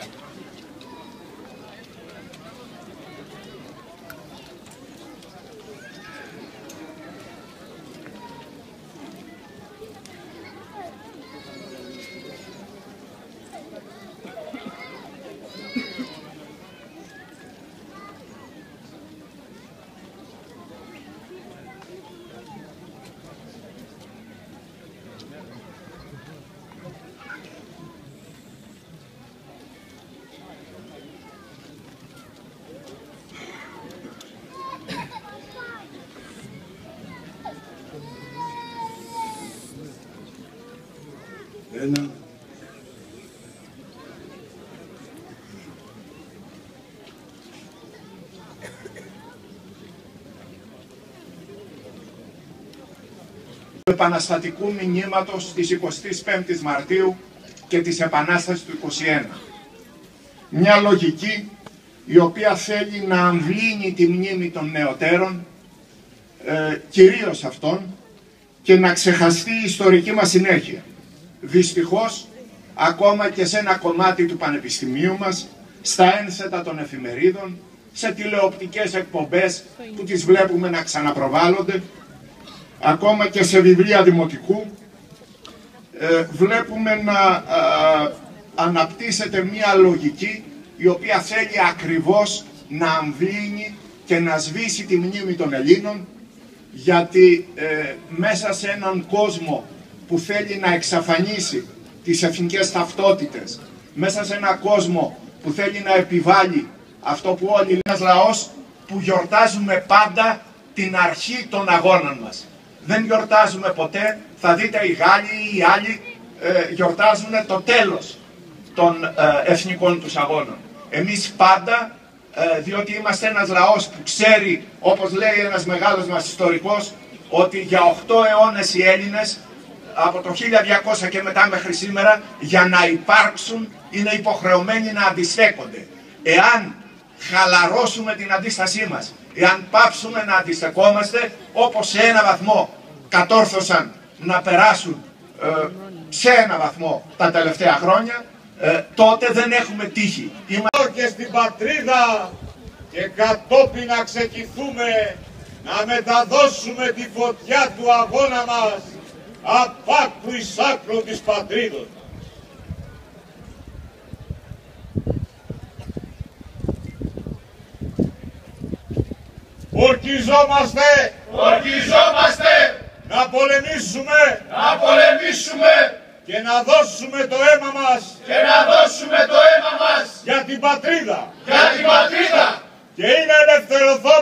Gracias. Ένα. του επαναστατικού μηνύματος της 25ης Μαρτίου και της Επανάστασης του 21. Μια λογική η οποία θέλει να αμβλύνει τη μνήμη των νεωτέρων, ε, κυρίως αυτών, και να ξεχαστεί η ιστορική μας συνέχεια. Δυστυχώς, ακόμα και σε ένα κομμάτι του Πανεπιστημίου μας, στα ένσετα των εφημερίδων, σε τηλεοπτικές εκπομπές που τις βλέπουμε να ξαναπροβάλλονται, ακόμα και σε βιβλία δημοτικού, ε, βλέπουμε να ε, αναπτύσσεται μία λογική η οποία θέλει ακριβώς να αμβλύνει και να σβήσει τη μνήμη των Ελλήνων γιατί ε, μέσα σε έναν κόσμο που θέλει να εξαφανίσει τις εθνικές ταυτότητες, μέσα σε έναν κόσμο που θέλει να επιβάλλει αυτό που όλοι ένας λαός που γιορτάζουμε πάντα την αρχή των αγώνων μας. Δεν γιορτάζουμε ποτέ, θα δείτε οι Γάλλοι ή οι άλλοι ε, γιορτάζουν το τέλος των ε, εθνικών τους αγώνων. Εμείς πάντα, ε, διότι είμαστε ένας λαός που ξέρει, όπως λέει ένας μεγάλος μας ιστορικός, ότι για 8 αιώνες οι Έλληνες, από το 1200 και μετά μέχρι σήμερα, για να υπάρξουν είναι υποχρεωμένοι να αντιστέκονται. Εάν χαλαρώσουμε την αντίστασή μας, εάν πάψουμε να αντιστεκόμαστε, όπως σε ένα βαθμό κατόρθωσαν να περάσουν ε, σε ένα βαθμό τα τελευταία χρόνια, ε, τότε δεν έχουμε τύχη. Είμαστε και στην πατρίδα και κατόπιν να ξεκινούμε να μεταδώσουμε τη φωτιά του αγώνα μας απ' άκρου εις άκρο της πατρίδος. Ορκιζόμαστε, Ορκιζόμαστε. Να πολεμήσουμε. Να πολεμήσουμε. Και να δώσουμε το αίμα μας. Και να δώσουμε το αίμα μας. Για την πατρίδα. Για την πατρίδα. Και είναι ελευθερωθόμεν